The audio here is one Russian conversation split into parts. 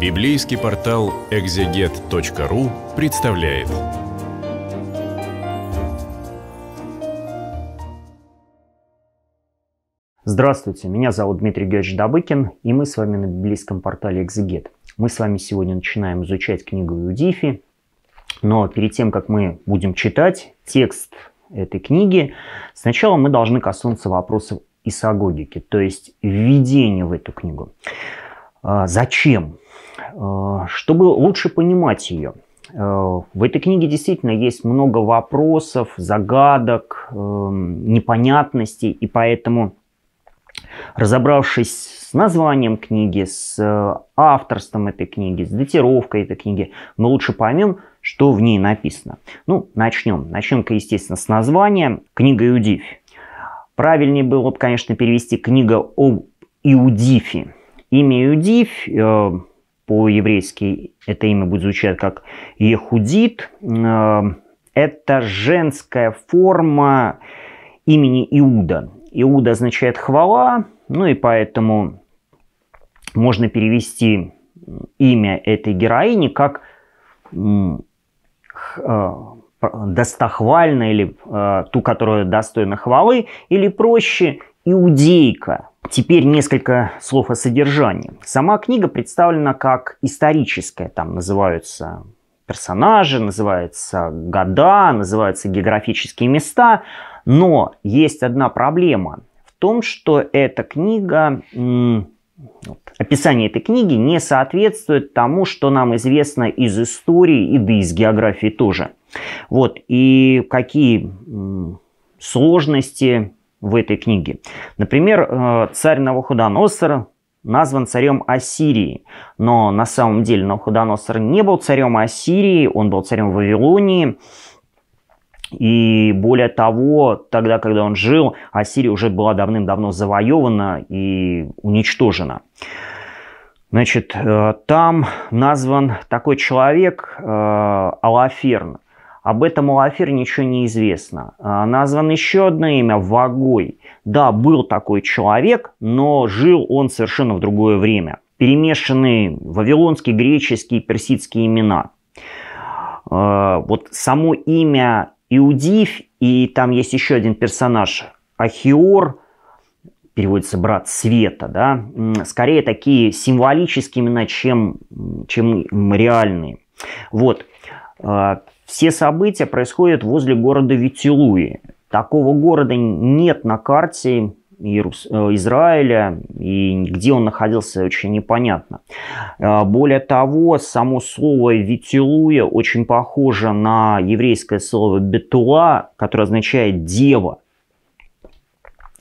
Библейский портал экзегет.ру представляет. Здравствуйте, меня зовут Дмитрий Георгиевич Добыкин, и мы с вами на библейском портале Экзегет. Мы с вами сегодня начинаем изучать книгу Иудифи, но перед тем, как мы будем читать текст этой книги, сначала мы должны коснуться вопросов исагогики, то есть введения в эту книгу. А, зачем? А, чтобы лучше понимать ее. А, в этой книге действительно есть много вопросов, загадок, непонятностей, и поэтому, разобравшись с названием книги, с авторством этой книги, с датировкой этой книги, мы лучше поймем, что в ней написано. Ну, начнем. Начнем-ка, естественно, с названия. Книга Иудифь. Правильнее было бы, конечно, перевести книга о Иудифе. Имя Иудифь э, по-еврейски это имя будет звучать как Ехудит. Э, это женская форма имени Иуда. Иуда означает хвала, ну и поэтому можно перевести имя этой героини как э, достохвальна или э, ту, которая достойна хвалы, или проще иудейка. Теперь несколько слов о содержании. Сама книга представлена как историческая, там называются персонажи, называются года, называются географические места, но есть одна проблема в том, что эта книга, описание этой книги не соответствует тому, что нам известно из истории и да из географии тоже. Вот, и какие сложности в этой книге. Например, э, царь Навуходоносор назван царем Ассирии, но на самом деле Навуходоносор не был царем Ассирии, он был царем Вавилонии, и более того, тогда, когда он жил, Ассирия уже была давным-давно завоевана и уничтожена. Значит, э, там назван такой человек э, Алаферн. Об этом Алафер ничего не известно. А, названо еще одно имя – Вагой. Да, был такой человек, но жил он совершенно в другое время. Перемешаны вавилонские, греческие, персидские имена. А, вот само имя Иудив, и там есть еще один персонаж – Ахиор, переводится брат света, да, скорее такие символические имена, чем, чем реальные. Вот. Все события происходят возле города Витилуи. Такого города нет на карте Иерус... Э, Израиля, и где он находился, очень непонятно. А, более того, само слово Витилуя очень похоже на еврейское слово Бетула, которое означает «дева».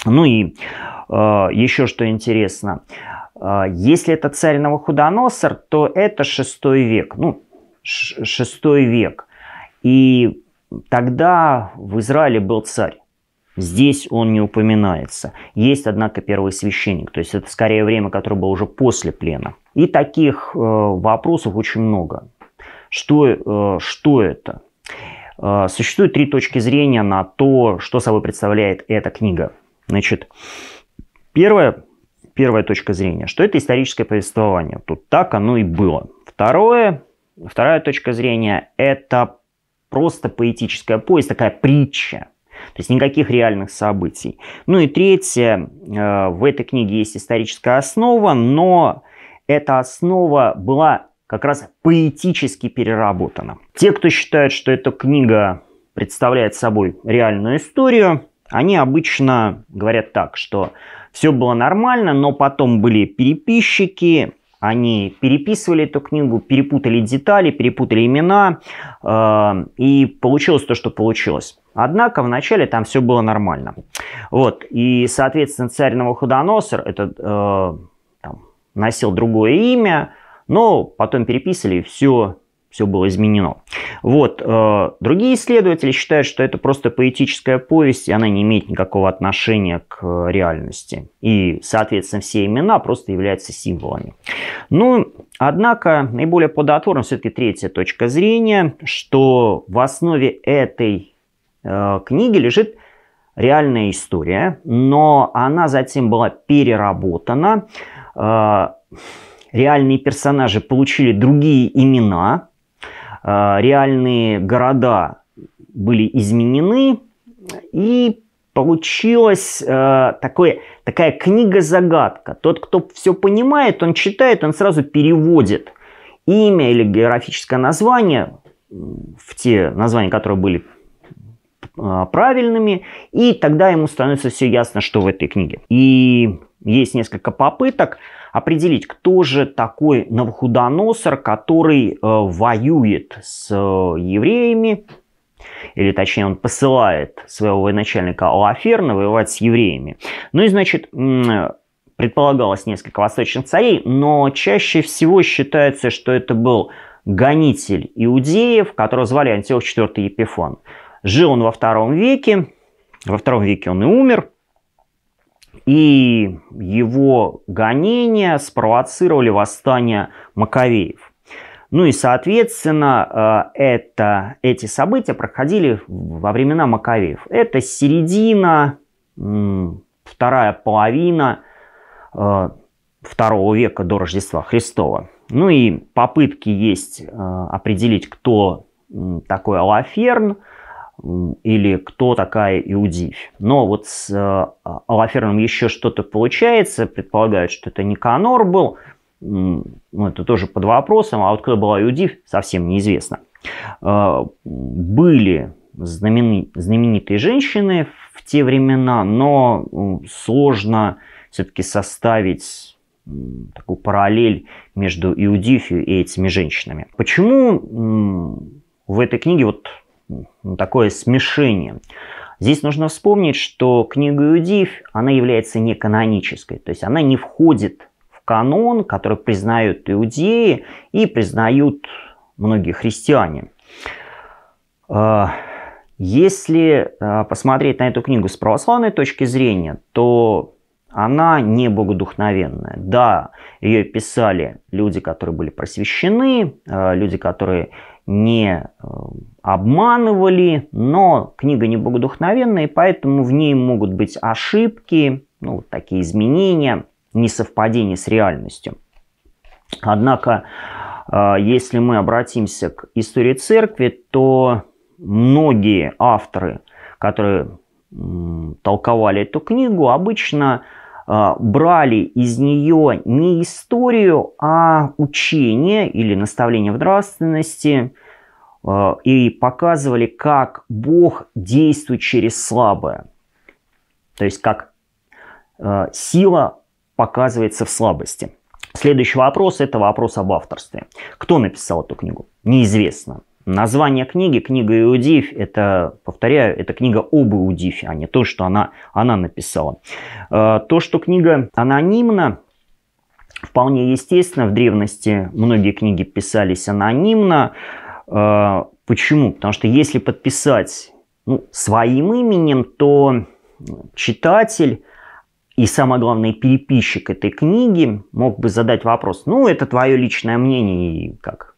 Ну и э, еще что интересно, э, если это царь Новохудоносор, то это шестой век, ну, шестой век. И тогда в Израиле был царь. Здесь он не упоминается. Есть, однако, первый священник. То есть это скорее время, которое было уже после плена. И таких э, вопросов очень много. Что, э, что это? Э, существует три точки зрения на то, что собой представляет эта книга. Значит, первая, первая точка зрения, что это историческое повествование. Тут так оно и было. Второе, вторая точка зрения, это просто поэтическая повесть, такая притча. То есть никаких реальных событий. Ну и третье, э, в этой книге есть историческая основа, но эта основа была как раз поэтически переработана. Те, кто считает, что эта книга представляет собой реальную историю, они обычно говорят так, что все было нормально, но потом были переписчики, они переписывали эту книгу, перепутали детали, перепутали имена, э, и получилось то, что получилось. Однако вначале там все было нормально. Вот. И, соответственно, царь Новоходоносор этот, э, там, носил другое имя, но потом переписали, и все все было изменено. Вот. Э, другие исследователи считают, что это просто поэтическая повесть, и она не имеет никакого отношения к реальности. И, соответственно, все имена просто являются символами. Ну, однако, наиболее плодотворна все-таки третья точка зрения, что в основе этой э, книги лежит реальная история, но она затем была переработана. Э, реальные персонажи получили другие имена, реальные города были изменены, и получилась э, такое, такая книга-загадка. Тот, кто все понимает, он читает, он сразу переводит имя или географическое название в те названия, которые были э, правильными, и тогда ему становится все ясно, что в этой книге. И есть несколько попыток определить, кто же такой Навуходоносор, который э, воюет с э, евреями, или точнее он посылает своего военачальника Алаферна воевать с евреями. Ну и значит, предполагалось несколько восточных царей, но чаще всего считается, что это был гонитель иудеев, которого звали Антиох IV Епифон. Жил он во втором веке, во втором веке он и умер, и его гонения спровоцировали восстание Маковеев. Ну и, соответственно, э, это, эти события проходили во времена Маковеев. Это середина, вторая половина э, второго века до Рождества Христова. Ну и попытки есть э, определить, кто такой Алаферн или кто такая Иудивь. Но вот с Алаферном еще что-то получается. Предполагают, что это Никанор был – ну, это тоже под вопросом, а вот кто была Иудив, совсем неизвестно. А, были знаменитые женщины в те времена, но сложно все-таки составить такую параллель между Иудифью и этими женщинами. Почему в этой книге вот такое смешение? Здесь нужно вспомнить, что книга Иудиф, она является неканонической, то есть она не входит канон, который признают иудеи и признают многие христиане. А, если а, посмотреть на эту книгу с православной точки зрения, то она не богодухновенная. Да, ее писали люди, которые были просвещены, а, люди, которые не обманывали, но книга не богодухновенная, и поэтому в ней могут быть ошибки, ну, такие изменения несовпадение с реальностью. Однако, а, если мы обратимся к истории церкви, то многие авторы, которые толковали эту книгу, обычно брали из нее не историю, а учение или наставление в нравственности а, и показывали, как Бог действует через слабое. То есть, как сила показывается в слабости. Следующий вопрос – это вопрос об авторстве. Кто написал эту книгу? Неизвестно. Название книги, книга Иудиф, это, повторяю, это книга об Иудифе, а не то, что она, она написала. Э, то, что книга анонимна, вполне естественно. В древности многие книги писались анонимно. Э, почему? Потому что если подписать ну, своим именем, то читатель и самое главное, переписчик этой книги мог бы задать вопрос, ну, это твое личное мнение, и как,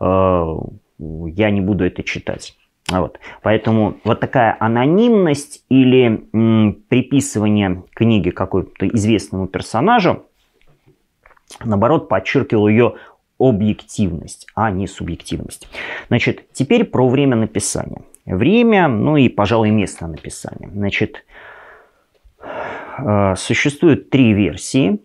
э, я не буду это читать. Вот. Поэтому вот такая анонимность или м, приписывание книги какой-то известному персонажу, наоборот, подчеркивал ее объективность, а не субъективность. Значит, теперь про время написания. Время, ну и, пожалуй, место написания. Значит, Э, существует три версии.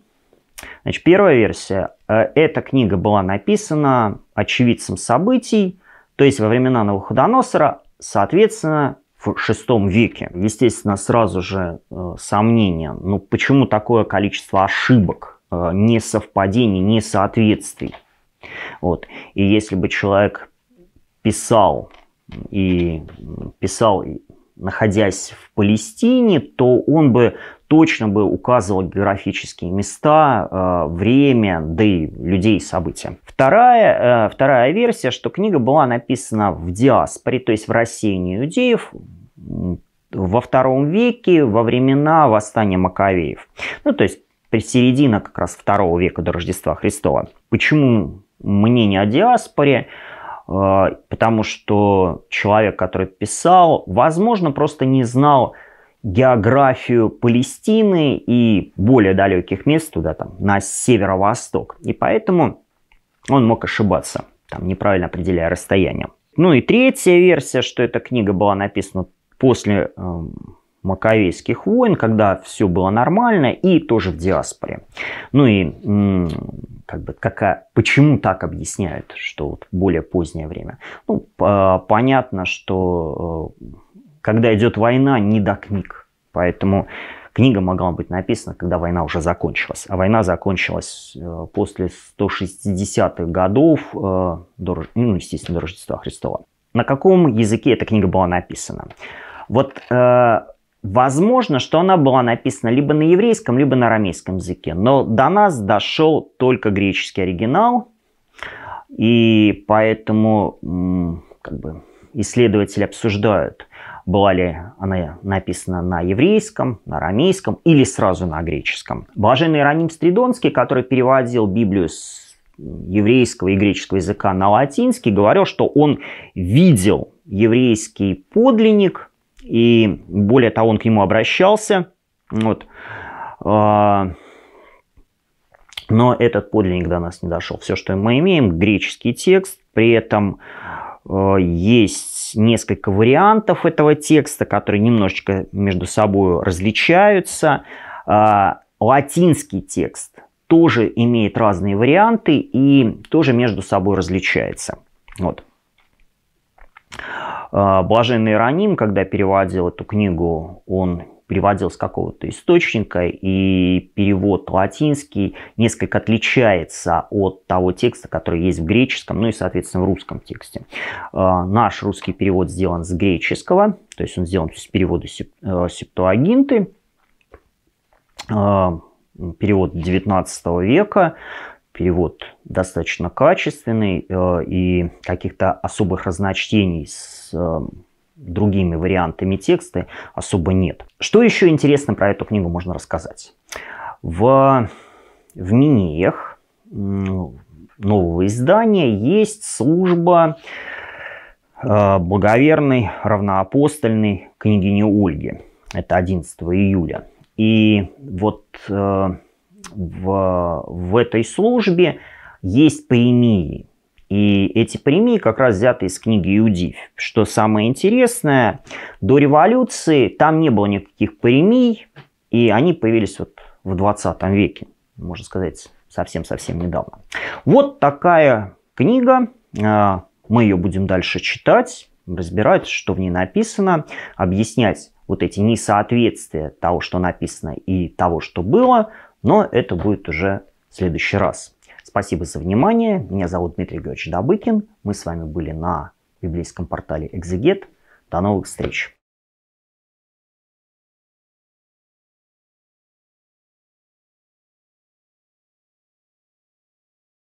Значит, первая версия. Э, эта книга была написана очевидцем событий, то есть во времена Навуходоносора, соответственно, в шестом веке. Естественно, сразу же э, сомнения. Ну, почему такое количество ошибок, э, несовпадений, несоответствий? Вот. И если бы человек писал и писал, находясь в Палестине, то он бы точно бы указывал географические места, э, время, да и людей, события. Вторая, э, вторая версия, что книга была написана в диаспоре, то есть в рассеянии иудеев, во втором веке, во времена восстания Маковеев. Ну, то есть при середине как раз второго века до Рождества Христова. Почему мнение о диаспоре? Э, потому что человек, который писал, возможно, просто не знал географию Палестины и более далеких мест туда, там, на северо-восток. И поэтому он мог ошибаться, там, неправильно определяя расстояние. Ну и третья версия, что эта книга была написана после э, Маковейских войн, когда все было нормально, и тоже в диаспоре. Ну и как бы какая, почему так объясняют, что вот более позднее время? Ну, понятно, что э, когда идет война, не до книг. Поэтому книга могла быть написана, когда война уже закончилась. А война закончилась э, после 160-х годов, э, ну, естественно, до Рождества Христова. На каком языке эта книга была написана? Вот э, возможно, что она была написана либо на еврейском, либо на арамейском языке. Но до нас дошел только греческий оригинал. И поэтому как бы, исследователи обсуждают, была ли она написана на еврейском, на арамейском или сразу на греческом. Блаженный Иероним Стридонский, который переводил Библию с еврейского и греческого языка на латинский, говорил, что он видел еврейский подлинник, и более того, он к нему обращался. Вот. А, но этот подлинник до нас не дошел. Все, что мы имеем, греческий текст, при этом есть несколько вариантов этого текста, которые немножечко между собой различаются. Э, латинский текст тоже имеет разные варианты и тоже между собой различается. Вот. Э, Блаженный Ироним, когда переводил эту книгу, он переводил с какого-то источника, и перевод латинский несколько отличается от того текста, который есть в греческом, ну и, соответственно, в русском тексте. А, наш русский перевод сделан с греческого, то есть он сделан с перевода э, септуагинты, а, перевод 19 века, перевод достаточно качественный э, и каких-то особых разночтений с э, другими вариантами текста особо нет. Что еще интересно про эту книгу можно рассказать? В, в Минеях нового издания есть служба э, благоверной равноапостольной княгини Ольги. Это 11 июля. И вот э, в, в этой службе есть премии и эти премии как раз взяты из книги Иудивь. Что самое интересное, до революции там не было никаких премий, и они появились вот в 20 веке, можно сказать, совсем-совсем недавно. Вот такая книга. А, мы ее будем дальше читать, разбирать, что в ней написано, объяснять вот эти несоответствия того, что написано и того, что было, но это будет уже в следующий раз. Спасибо за внимание. Меня зовут Дмитрий Георгиевич Добыкин. Мы с вами были на библейском портале Экзегет. До новых встреч!